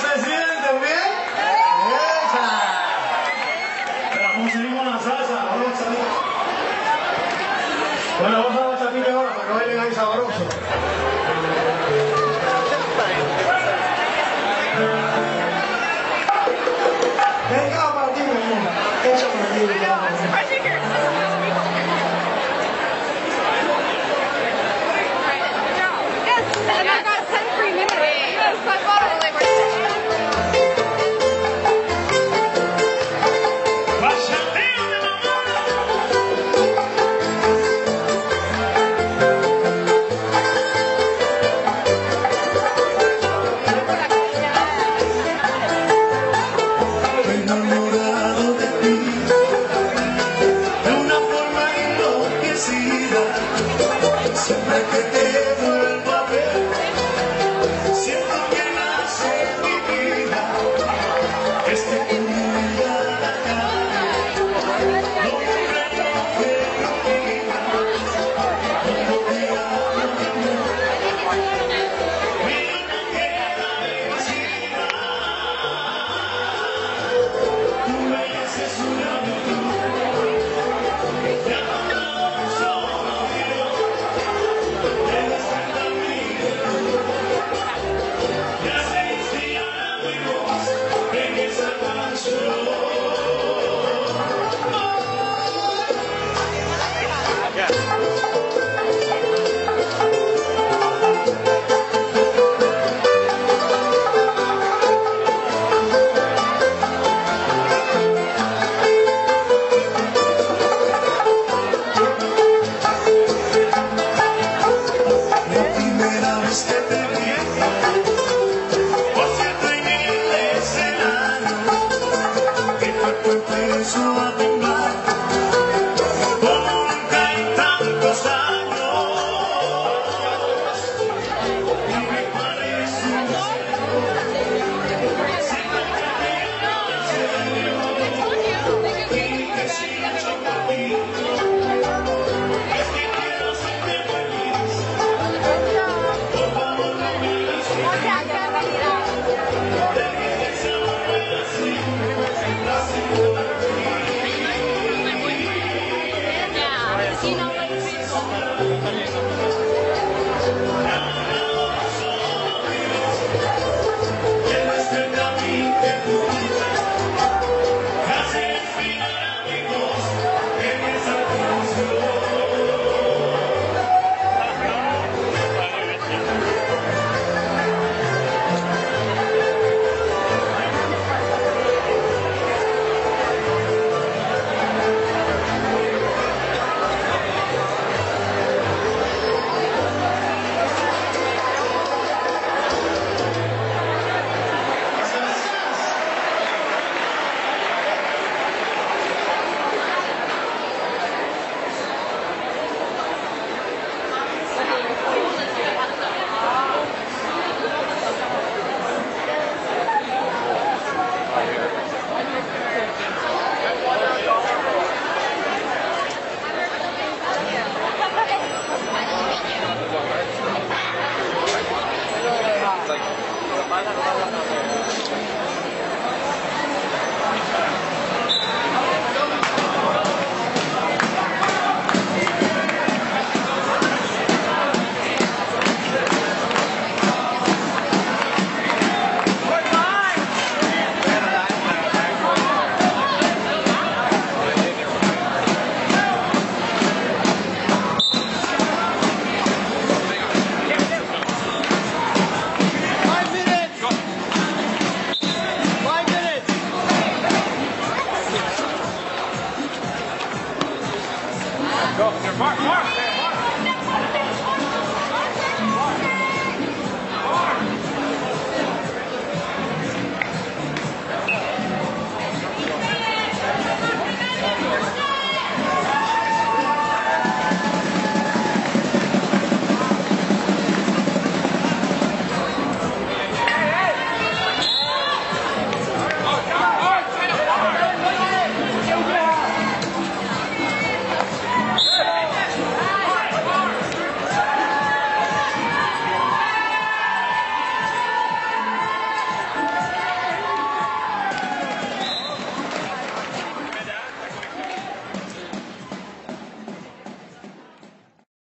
se sienten bien? ¡Echa! Pero ¿cómo seguimos la salsa? Vamos a salir. Bueno, vamos a la chatita ahora para que bailen ahí sabroso. know Go. Mark, Mark.